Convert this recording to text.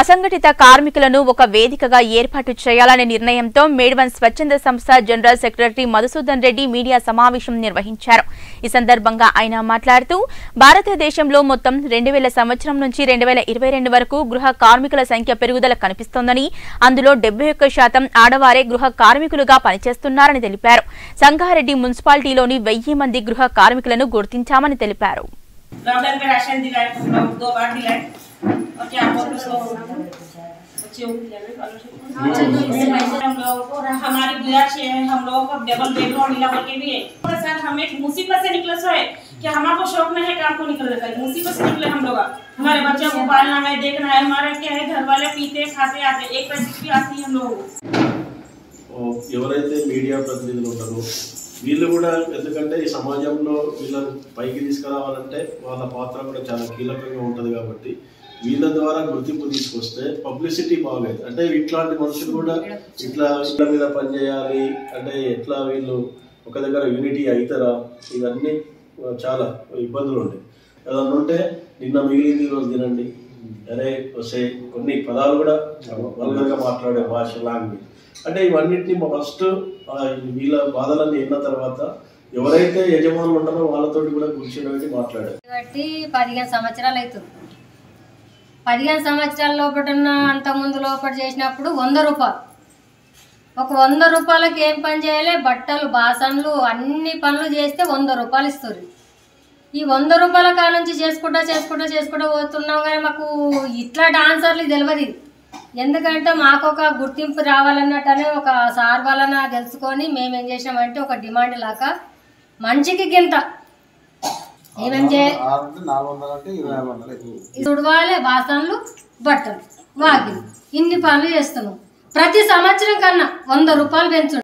అసంఘటిత కార్మికులను ఒక వేదికగా ఏర్పాటు చేయాలనే నిర్ణయంతో మేడ్వన్ స్వచ్ఛంద సంస్థ general secretary Madhusudan Reddy media సమావేశం నిర్వహించారు. ఈ సందర్భంగా ఆయన మాట్లాడుతూ భారతదేశంలో మొత్తం రెండు వేల సంవత్సరం నుంచి రెండు వేల ఇరవై రెండు వరకు గృహ కార్మికుల సంఖ్య పెరుగుదల కనిపిస్తోందని అందులో డెబ్బై ఒక్క శాతం ఆడవారే గృహ కార్మికులుగా పనిచేస్తున్నారని తెలిపారు. సంగారెడ్డి మున్సిపాలిటీలోని వెయ్యి మంది గృహ కార్మికులను గుర్తించామని తెలిపారు. लॉकडाउन में राशन दिलाए हम लोग दो बार दिलाए और क्या बोलते हैं बच्चे हम लोग हमारी गुजारिश है हम लोग को डबल बेडरूम मिला करके भी है और सर हम एक मुसीबत से निकले सो है कि हमारे को शौक नहीं है काम को निकलने का मुसीबत से निकले हम लोग हमारे बच्चों को पालना है देखना है हमारे क्या है घर वाले पीते खाते आते एक पैसे की भी आती है हम लोगों को ఓ, ఎవరైతే మీడియా ప్రతినిధులు ఉంటారో వీళ్ళు కూడా ఎందుకంటే ఈ సమాజంలో వీళ్ళని పైకి తీసుకురావాలంటే వాళ్ళ పాత్ర కూడా చాలా కీలకంగా ఉంటుంది కాబట్టి వీళ్ళ ద్వారా గుర్తింపు తీసుకొస్తే పబ్లిసిటీ బాగలేదు. అంటే ఇట్లాంటి మనుషులు కూడా ఇట్లా ఇట్ల మీద పనిచేయాలి అంటే ఎట్లా వీళ్ళు ఒక దగ్గర యూనిటీ అవుతారా ఇవన్నీ చాలా ఇబ్బందులు ఉండే ఏదన్నా ఉంటే నిన్న మిగిలింది ఈరోజు తినండి. అరే వస్తే కొన్ని పదాలు కూడా వల్గర్గా మాట్లాడే భాష లాంగ్వేజ్ అంటే ఇవన్నిటిని ఫస్ట్ వీళ్ళ బాధలన్నీ విన్న తర్వాత ఎవరైతే యజమానులు ఉంటారో వాళ్ళతోటి కూడా కూర్చొని మాట్లాడారు. కాబట్టి పదిహేను సంవత్సరాలు అవుతుంది. పదిహేను సంవత్సరాల లోపల అంతకుముందు లోపల చేసినప్పుడు వంద రూపాయలు. ఒక వంద రూపాయలకి ఏం పని చేయాలి? బట్టలు బాసన్లు అన్ని పనులు చేస్తే వంద రూపాయలు ఇస్తారు. ఈ వంద రూపాయల కాడ నుంచి చేసుకుంటా చేసుకుంటా చేసుకుంటా పోతున్నాం కానీ మాకు ఇట్లా డాన్సర్లు తెలియదు ఇది. ఎందుకంటే మాకు ఒక గుర్తింపు రావాలన్నట్టనే ఒక సార్ వలన తెలుసుకొని మేము ఏం చేసినామంటే ఒక డిమాండ్ లాగా మంచికి గింత తుడవాలి బాసన్లు బట్టలు వాకిలు. ఇన్ని పనులు చేస్తున్నాం. ప్రతి సంవత్సరం కన్నా వంద రూపాయలు పెంచు